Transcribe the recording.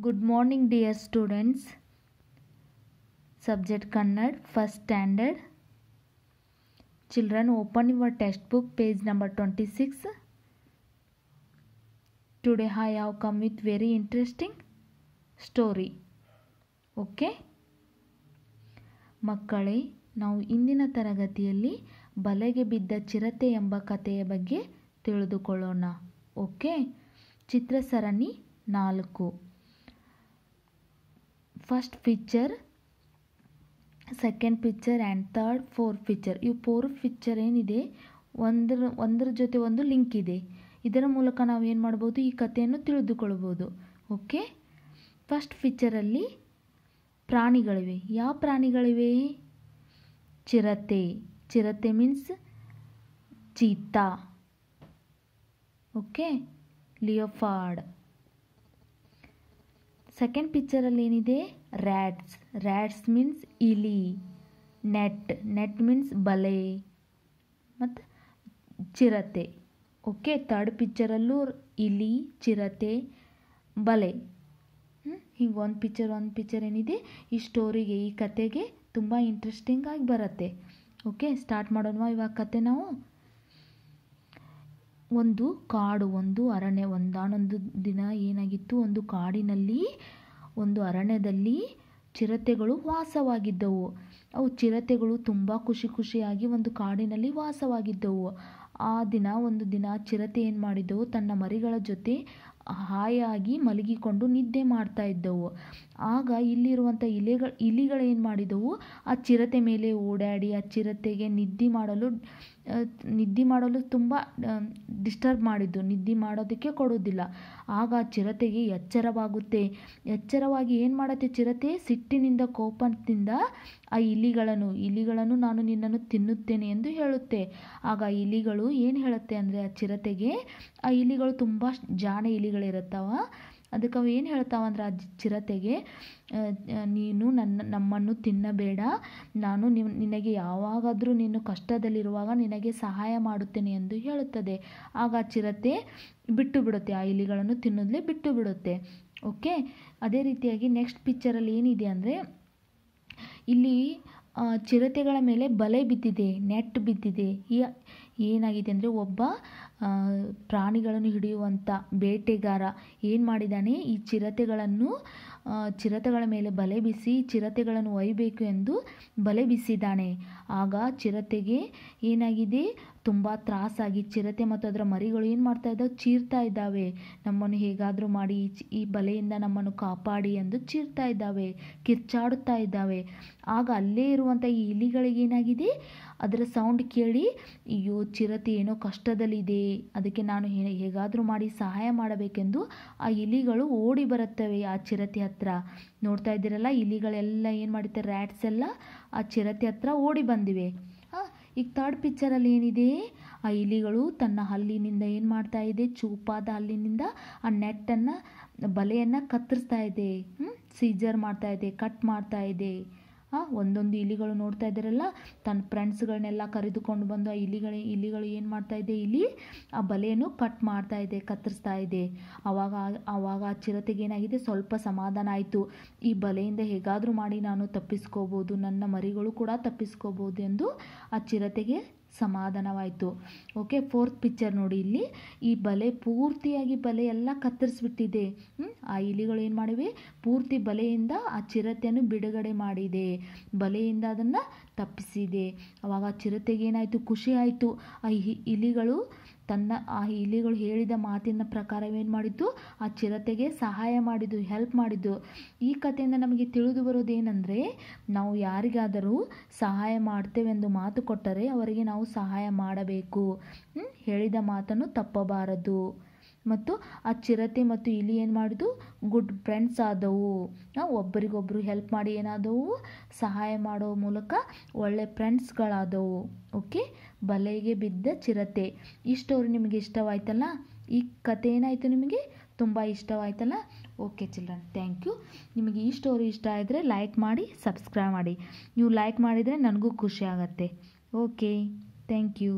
Good morning dear students subject Kannada first standard children open your text book page number twenty six today I have come with very interesting story okay ಮಕ್ಕಳೇ ನಾವು ಇಂದಿನ ತರಗತಿಯಲ್ಲಿ ಬಲೆಗೆ ಬಿದ್ದ ಚಿರತೆ ಎಂಬ ಕಥೆಯ ಬಗ್ಗೆ ತಿಳಿದುಕೊಳ್ಳೋಣ. ಓಕೆ ಚಿತ್ರಸರಣಿ ನಾಲ್ಕು. First picture second picture and third fourth picture ಇವು ಫೋರ್ ಪಿಕ್ಚರ್ ಏನಿದೆ, ಒಂದರ ಒಂದರ ಜೊತೆ ಒಂದು ಲಿಂಕ್ ಇದೆ. ಇದರ ಮೂಲಕ ನಾವು ಏನು ಮಾಡ್ಬೋದು, ಈ ಕಥೆಯನ್ನು ತಿಳಿದುಕೊಳ್ಬೋದು. Okay first ಪಿಕ್ಚರಲ್ಲಿ ಪ್ರಾಣಿಗಳಿವೆ. ಯಾವ ಪ್ರಾಣಿಗಳಿವೆ? ಚಿರತೆ. ಚಿರತೆ means cheetah. Okay leopard second ಪಿಕ್ಚರಲ್ಲಿ ಏನಿದೆ? ರ್ಯಾಟ್ಸ್ ರ್ಯಾಟ್ಸ್ ಮೀನ್ಸ್ ಇಲಿ. ನೆಟ್ ನೆಟ್ ಮೀನ್ಸ್ ಬಲೆ. ಮತ್ತು ಚಿರತೆ. ಓಕೆ ತರ್ಡ್ ಪಿಕ್ಚರಲ್ಲೂ ಇಲಿ, ಚಿರತೆ, ಬಲೆ. ಹಿಂಗೆ ಒಂದು ಪಿಕ್ಚರ್ ಒಂದು ಪಿಕ್ಚರ್ ಏನಿದೆ? ಈ ಸ್ಟೋರಿಗೆ ಈ ಕತೆಗೆ ತುಂಬ ಇಂಟ್ರೆಸ್ಟಿಂಗಾಗಿ ಬರುತ್ತೆ. ಓಕೆ ಸ್ಟಾರ್ಟ್ ಮಾಡೋಣ ಇವಾಗ ಕತೆ ನಾವು? ಒಂದು ಕಾಡು, ಒಂದು ಅರಣ್ಯ, ಒಂದಾನೊಂದು ದಿನ ಏನಾಗಿತ್ತು? ಒಂದು ಕಾಡಿನಲ್ಲಿ, ಒಂದು ಅರಣ್ಯದಲ್ಲಿ ಚಿರತೆಗಳು ವಾಸವಾಗಿದ್ದವು. ಅವು ಚಿರತೆಗಳು ತುಂಬ ಖುಷಿ ಖುಷಿಯಾಗಿ ಒಂದು ಕಾಡಿನಲ್ಲಿ ವಾಸವಾಗಿದ್ದವು. ಆ ದಿನ, ಒಂದು ದಿನ ಚಿರತೆ ಏನು ಮಾಡಿದ್ದವು? ತನ್ನ ಮರಿಗಳ ಜೊತೆ ಹಾಯಾಗಿ ಮಲಗಿಕೊಂಡು ನಿದ್ದೆ ಮಾಡ್ತಾ ಇದ್ದವು. ಆಗ ಇಲ್ಲಿರುವಂಥ ಇಲೆಗಳು, ಇಲಿಗಳು ಏನು ಮಾಡಿದವು? ಆ ಚಿರತೆ ಮೇಲೆ ಓಡಾಡಿ, ಆ ಚಿರತೆಗೆ ನಿದ್ದೆ ಮಾಡಲು ನಿದ್ದೆ ಮಾಡಲು ತುಂಬ ಡಿಸ್ಟರ್ಬ್ ಮಾಡಿದ್ದು. ನಿದ್ದೆ ಮಾಡೋದಕ್ಕೆ ಕೊಡೋದಿಲ್ಲ ಆಗ ಚಿರತೆಗೆ ಎಚ್ಚರವಾಗುತ್ತೆ. ಎಚ್ಚರವಾಗಿ ಏನು ಮಾಡುತ್ತೆ ಚಿರತೆ? ಸಿಟ್ಟಿನಿಂದ, ಕೋಪದಿಂದ ಆ ಇಲಿಗಳನ್ನು ಇಲಿಗಳನ್ನು ನಾನು ನಿನ್ನನ್ನು ತಿನ್ನುತ್ತೇನೆ ಎಂದು ಹೇಳುತ್ತೆ. ಆಗ ಇಲಿಗಳು ಏನು ಹೇಳುತ್ತೆ ಅಂದರೆ ಆ ಚಿರತೆಗೆ, ಆ ಇಲಿಗಳು ತುಂಬ ಜಾಣ ಇಲಿಗಳಿರುತ್ತವ ಅದಕ್ಕೆ ಅವು ಏನು ಹೇಳ್ತಾವಂದ್ರೆ ಆ ಚಿರತೆಗೆ ನೀನು ನನ್ನ, ನಮ್ಮನ್ನು ತಿನ್ನಬೇಡ. ನಾನು ನಿಮ್ಮ ನಿನಗೆ ಯಾವಾಗಾದರೂ ನೀನು ಕಷ್ಟದಲ್ಲಿರುವಾಗ ನಿನಗೆ ಸಹಾಯ ಮಾಡುತ್ತೇನೆ ಎಂದು ಹೇಳುತ್ತದೆ. ಆಗ ಆ ಚಿರತೆ ಬಿಟ್ಟು ಬಿಡುತ್ತೆ. ಆ ಇಲಿಗಳನ್ನು ತಿನ್ನೋದಲೇ ಬಿಟ್ಟು ಬಿಡುತ್ತೆ. ಓಕೆ ಅದೇ ರೀತಿಯಾಗಿ ನೆಕ್ಸ್ಟ್ ಪಿಕ್ಚರಲ್ಲಿ ಏನಿದೆ ಅಂದರೆ, ಇಲ್ಲಿ ಚಿರತೆಗಳ ಮೇಲೆ ಬಲೆ ಬಿದ್ದಿದೆ, ನೆಟ್ ಬಿದ್ದಿದೆ. ಏನಾಗಿದೆ ಅಂದರೆ ಒಬ್ಬ ಪ್ರಾಣಿಗಳನ್ನು ಹಿಡಿಯುವಂಥ ಬೇಟೆಗಾರ ಏನು ಮಾಡಿದ್ದಾನೆ ಈ ಚಿರತೆಗಳನ್ನು ಚಿರತೆಗಳ ಮೇಲೆ ಬಲೆ ಬಿಸಿ, ಚಿರತೆಗಳನ್ನು ಒಯ್ಯಬೇಕು ಎಂದು ಬಲೆ ಬಿಸಿದ್ದಾನೆ ಆಗ ಚಿರತೆಗೆ ಏನಾಗಿದೆ? ತುಂಬ ತ್ರಾಸಾಗಿ ಚಿರತೆ ಮತ್ತು ಅದರ ಮರಿಗಳು ಏನು ಮಾಡ್ತಾ ಇದ್ದಾವೆ? ಚೀರ್ತಾ ಇದ್ದಾವೆ. ನಮ್ಮನ್ನು ಹೇಗಾದರೂ ಮಾಡಿ ಈ ಬಲೆಯಿಂದ ನಮ್ಮನ್ನು ಕಾಪಾಡಿ ಎಂದು ಚೀರ್ತಾ ಇದ್ದಾವೆ, ಕಿರ್ಚಾಡುತ್ತಾ ಇದ್ದಾವೆ. ಆಗ ಅಲ್ಲೇ ಇರುವಂಥ ಈ ಇಲಿಗಳಿಗೇನಾಗಿದೆ ಅದರ ಸೌಂಡ್ ಕೇಳಿ, ಅಯ್ಯೋ, ಚಿರತೆ ಏನೋ ಕಷ್ಟದಲ್ಲಿದೆ. ಅದಕ್ಕೆ ನಾನು ಹೇಗಾದರೂ ಮಾಡಿ ಸಹಾಯ ಮಾಡಬೇಕೆಂದು ಆ ಇಲಿಗಳು ಓಡಿ ಬರುತ್ತವೆ ಆ ಚಿರತೆ ಹತ್ರ. ನೋಡ್ತಾ ಇದ್ದೀರಲ್ಲ, ಇಲಿಗಳೆಲ್ಲ ಏನು ಮಾಡುತ್ತೆ ರ್ಯಾಟ್ಸ್ ಎಲ್ಲ ಆ ಚಿರತೆ ಹತ್ರ ಓಡಿ ಬಂದಿವೆ. ಈಗ ಥರ್ಡ್ ಪಿಕ್ಚರಲ್ಲಿ ಏನಿದೆ? ಆ ಇಲಿಗಳು ತನ್ನ ಹಲ್ಲಿನಿಂದ ಏನು ಮಾಡ್ತಾ ಇದೆ? ಚೂಪಾದ ಹಲ್ಲಿನಿಂದ ಆ ನೆಟ್ಟನ್ನು, ಬಲೆಯನ್ನು ಕತ್ತರಿಸ್ತಾ ಇದೆ. ಸೀಜರ್ ಮಾಡ್ತಾ ಇದೆ, ಕಟ್ ಮಾಡ್ತಾ ಇದೆ. ಒಂದೊಂದು ಇಲಿಗಳು ನೋಡ್ತಾ ಇದ್ದಾರಲ್ಲ? ತನ್ನ ಫ್ರೆಂಡ್ಸ್ಗಳನ್ನೆಲ್ಲ ಕರೆದುಕೊಂಡು ಬಂದು ಆ ಇಲಿಗಳು ಇಲಿಗಳು ಏನು ಮಾಡ್ತಾ ಇದೆ? ಇಲಿ ಆ ಬಲೆಯನ್ನು ಕಟ್ ಮಾಡ್ತಾ ಇದೆ, ಕತ್ತರಿಸ್ತಾ ಇದೆ. ಆವಾಗ ಆವಾಗ ಆ ಚಿರತೆಗೆ ಏನಾಗಿದೆ? ಸ್ವಲ್ಪ ಸಮಾಧಾನ ಆಯಿತು. ಈ ಬಲೆಯಿಂದ ಹೇಗಾದರೂ ಮಾಡಿ ನಾನು ತಪ್ಪಿಸ್ಕೋಬೋದು, ನನ್ನ ಮರಿಗಳು ಕೂಡ ತಪ್ಪಿಸ್ಕೋಬೋದು ಎಂದು ಆ ಚಿರತೆಗೆ ಸಮಾಧಾನವಾಯಿತು. ಓಕೆ ಫೋರ್ತ್ ಪಿಕ್ಚರ್ ನೋಡಿ ಇಲ್ಲಿ. ಈ ಬಲೆ ಪೂರ್ತಿಯಾಗಿ ಬಲೆ ಎಲ್ಲ ಕತ್ತರಿಸ್ಬಿಟ್ಟಿದೆ ಆ ಇಲಿಗಳು ಏನು ಮಾಡಿವೆ? ಪೂರ್ತಿ ಬಲೆಯಿಂದ ಆ ಚಿರತೆಯನ್ನು ಬಿಡುಗಡೆ ಮಾಡಿದೆ. ಬಲೆಯಿಂದ ಅದನ್ನು ತಪ್ಪಿಸಿದೆ. ಅವಾಗ ಆ ಚಿರತೆಗೆ ಏನಾಯಿತು? ಖುಷಿ ಆಯಿತು. ಆ ಇಲಿಗಳು ತನ್ನ ಆ ಇಲಿಗಳು ಹೇಳಿದ ಮಾತಿನ ಪ್ರಕಾರ ಏನು ಮಾಡಿದ್ದು? ಆ ಚಿರತೆಗೆ ಸಹಾಯ ಮಾಡಿದ್ದು ಹೆಲ್ಪ್ ಮಾಡಿದ್ದು. ಈ ಕಥೆಯಿಂದ ನಮಗೆ ತಿಳಿದು ಬರೋದೇನೆಂದರೆ ನಾವು ಯಾರಿಗಾದರೂ ಸಹಾಯ ಮಾಡ್ತೇವೆಂದು ಮಾತು ಕೊಟ್ಟರೆ ಅವರಿಗೆ ನಾವು ಸಹಾಯ ಮಾಡಬೇಕು. ಹೇಳಿದ ಮಾತನ್ನು ತಪ್ಪಬಾರದು. ಮತ್ತು ಆ ಚಿರತೆ ಮತ್ತು ಇಲಿ ಏನು ಮಾಡಿದ್ವು? ಗುಡ್ ಫ್ರೆಂಡ್ಸ್ ಆದವು. ಒಬ್ಬರಿಗೊಬ್ಬರು ಹೆಲ್ಪ್ ಮಾಡಿ ಏನಾದವು? ಸಹಾಯ ಮಾಡೋ ಮೂಲಕ ಒಳ್ಳೆ ಫ್ರೆಂಡ್ಸ್ಗಳಾದವು ಓಕೆ ಬಲೆಗೆ ಬಿದ್ದ ಚಿರತೆ. ಈ ಸ್ಟೋರಿ ನಿಮಗೆ ಇಷ್ಟವಾಯ್ತಲ್ಲ? ಈ ಕತೆ ಏನಾಯಿತು ನಿಮಗೆ? ತುಂಬ ಇಷ್ಟವಾಯ್ತಲ್ಲ? ಓಕೆ ಚಿಲ್ಡ್ರನ್ ಥ್ಯಾಂಕ್ ಯು ನಿಮಗೆ ಈ ಸ್ಟೋರಿ ಇಷ್ಟ ಆದರೆ ಲೈಕ್ ಮಾಡಿ ಸಬ್ಸ್ಕ್ರೈಬ್ ಮಾಡಿ. ನೀವು ಲೈಕ್ ಮಾಡಿದರೆ ನನಗೂ ಖುಷಿ ಆಗುತ್ತೆ. Okay thank you